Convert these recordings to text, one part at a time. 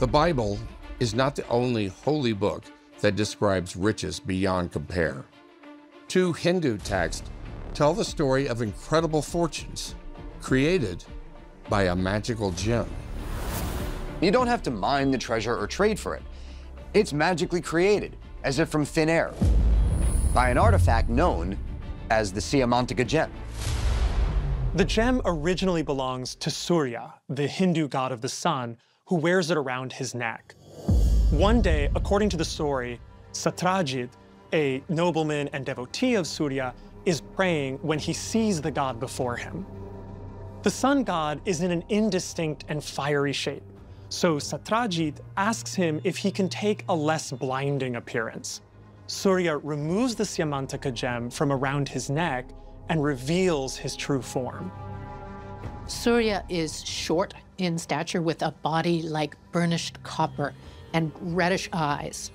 The Bible is not the only holy book that describes riches beyond compare. Two Hindu texts tell the story of incredible fortunes created by a magical gem. You don't have to mine the treasure or trade for it. It's magically created, as if from thin air, by an artifact known as the Syamantaka gem. The gem originally belongs to Surya, the Hindu god of the sun, who wears it around his neck. One day, according to the story, Satrajit, a nobleman and devotee of Surya, is praying when he sees the god before him. The sun god is in an indistinct and fiery shape, so Satrajit asks him if he can take a less blinding appearance. Surya removes the Syamantaka gem from around his neck and reveals his true form. Surya is short in stature with a body like burnished copper and reddish eyes.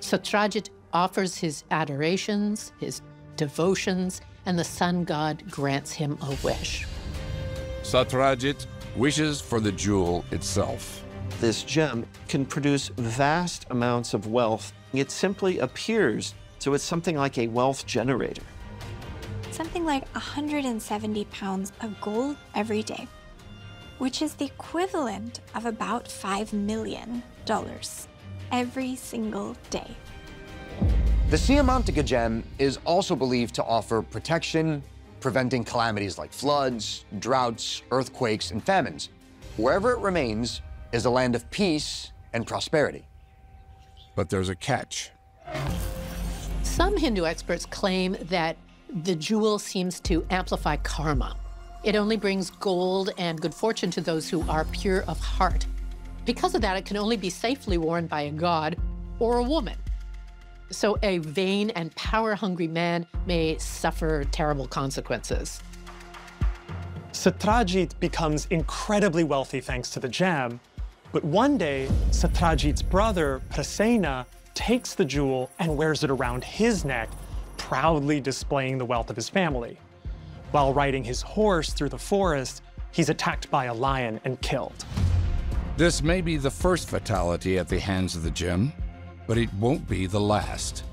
Satrajit offers his adorations, his devotions, and the sun god grants him a wish. Satrajit wishes for the jewel itself. This gem can produce vast amounts of wealth. It simply appears, so it's something like a wealth generator something like 170 pounds of gold every day, which is the equivalent of about $5 million every single day. The Syamantaka gem is also believed to offer protection, preventing calamities like floods, droughts, earthquakes, and famines. Wherever it remains is a land of peace and prosperity. But there's a catch. Some Hindu experts claim that the jewel seems to amplify karma. It only brings gold and good fortune to those who are pure of heart. Because of that, it can only be safely worn by a god or a woman. So a vain and power-hungry man may suffer terrible consequences. Satrajit becomes incredibly wealthy thanks to the gem, but one day, Satrajit's brother, Prasena, takes the jewel and wears it around his neck proudly displaying the wealth of his family. While riding his horse through the forest, he's attacked by a lion and killed. This may be the first fatality at the hands of the gem, but it won't be the last.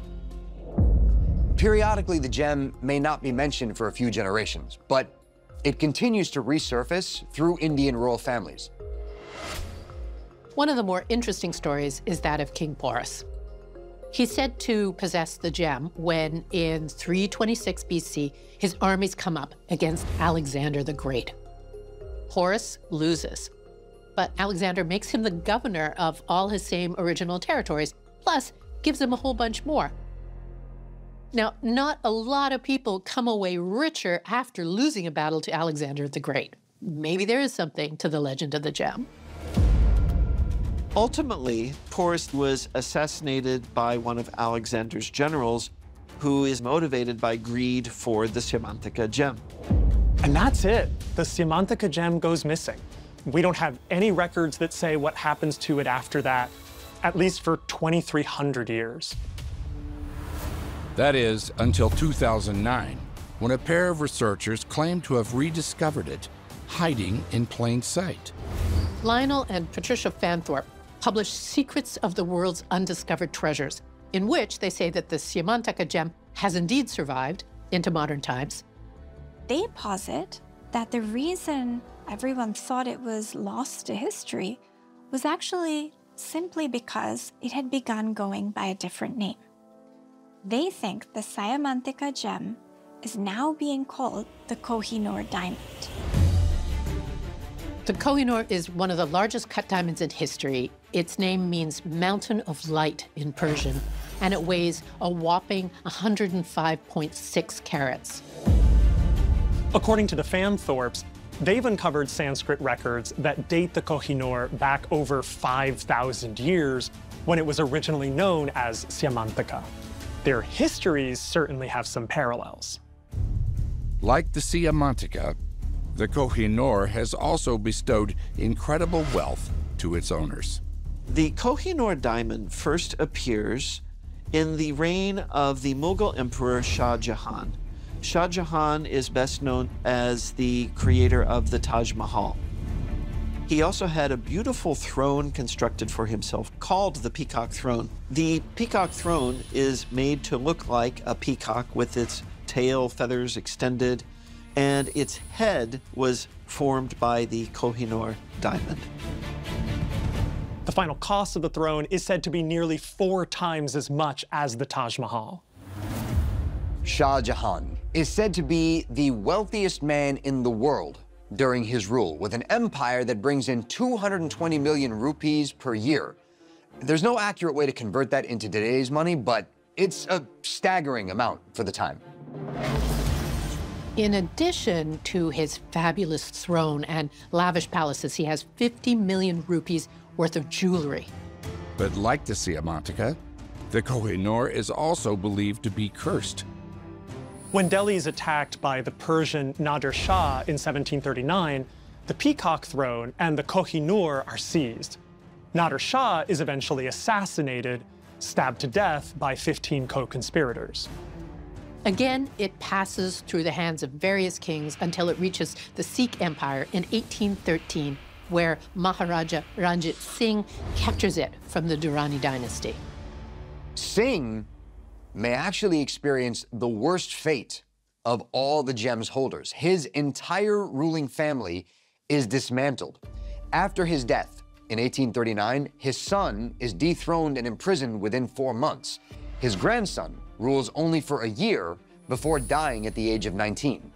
Periodically, the gem may not be mentioned for a few generations, but it continues to resurface through Indian royal families. One of the more interesting stories is that of King Porus. He's said to possess the gem when, in 326 BC, his armies come up against Alexander the Great. Porus loses, but Alexander makes him the governor of all his same original territories, plus gives him a whole bunch more. Now, not a lot of people come away richer after losing a battle to Alexander the Great. Maybe there is something to the legend of the gem. Ultimately, Porus was assassinated by one of Alexander's generals who is motivated by greed for the Syamantaka gem. And that's it. The Syamantaka gem goes missing. We don't have any records that say what happens to it after that, at least for 2,300 years. That is, until 2009, when a pair of researchers claimed to have rediscovered it, hiding in plain sight. Lionel and Patricia Fanthorpe published Secrets of the World's Undiscovered Treasures, in which they say that the Syamantaka gem has indeed survived into modern times. They posit that the reason everyone thought it was lost to history was actually simply because it had begun going by a different name. They think the Syamantaka gem is now being called the Kohinoor diamond. The Kohinoor is one of the largest cut diamonds in history. Its name means mountain of light in Persian, and it weighs a whopping 105.6 carats. According to the Fanthorpes, they've uncovered Sanskrit records that date the Kohinoor back over 5,000 years when it was originally known as Syamantaka. Their histories certainly have some parallels. Like the Syamantaka, the Kohinoor has also bestowed incredible wealth to its owners. The Kohinoor diamond first appears in the reign of the Mughal Emperor Shah Jahan. Shah Jahan is best known as the creator of the Taj Mahal. He also had a beautiful throne constructed for himself called the Peacock Throne. The Peacock Throne is made to look like a peacock with its tail feathers extended, and its head was formed by the Kohinoor diamond. The final cost of the throne is said to be nearly four times as much as the Taj Mahal. Shah Jahan is said to be the wealthiest man in the world during his rule, with an empire that brings in 220 million rupees per year. There's no accurate way to convert that into today's money, but it's a staggering amount for the time. In addition to his fabulous throne and lavish palaces, he has 50 million rupees worth of jewelry. But like the Syamantaka, the Kohinoor is also believed to be cursed. When Delhi is attacked by the Persian Nadir Shah in 1739, the Peacock Throne and the Kohinoor are seized. Nadir Shah is eventually assassinated, stabbed to death by 15 co-conspirators. Again, it passes through the hands of various kings until it reaches the Sikh Empire in 1813, where Maharaja Ranjit Singh captures it from the Durrani dynasty. Singh may actually experience the worst fate of all the gem's holders. His entire ruling family is dismantled. After his death in 1839, his son is dethroned and imprisoned within four months. His grandson rules only for a year before dying at the age of 19.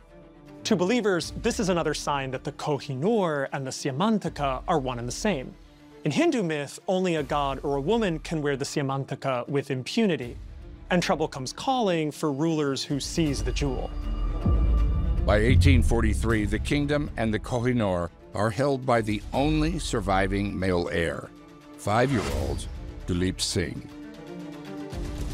To believers, this is another sign that the Kohinoor and the Syamantaka are one and the same. In Hindu myth, only a god or a woman can wear the Syamantaka with impunity and trouble comes calling for rulers who seize the jewel. By 1843, the kingdom and the Kohinoor are held by the only surviving male heir, five-year-old Duleep Singh.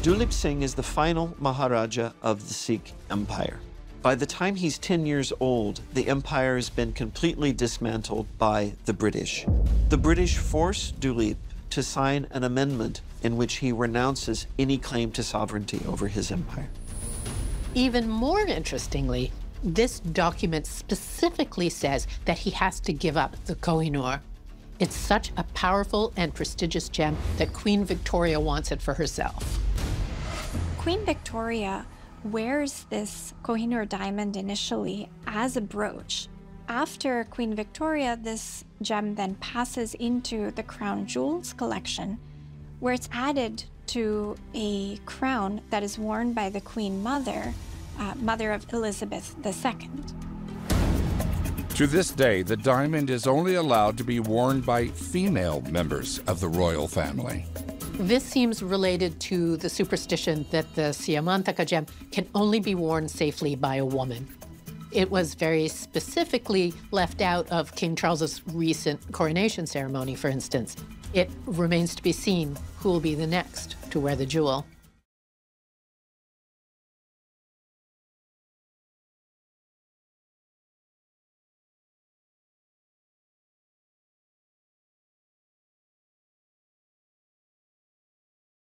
Duleep Singh is the final Maharaja of the Sikh Empire. By the time he's 10 years old, the empire has been completely dismantled by the British. The British force Duleep to sign an amendment in which he renounces any claim to sovereignty over his empire. Even more interestingly, this document specifically says that he has to give up the Kohinoor. It's such a powerful and prestigious gem that Queen Victoria wants it for herself. Queen Victoria wears this Kohinoor diamond initially as a brooch after Queen Victoria, this gem then passes into the crown jewels collection, where it's added to a crown that is worn by the Queen Mother, uh, mother of Elizabeth II. To this day, the diamond is only allowed to be worn by female members of the royal family. This seems related to the superstition that the Syamantaka gem can only be worn safely by a woman. It was very specifically left out of King Charles's recent coronation ceremony, for instance. It remains to be seen who will be the next to wear the jewel.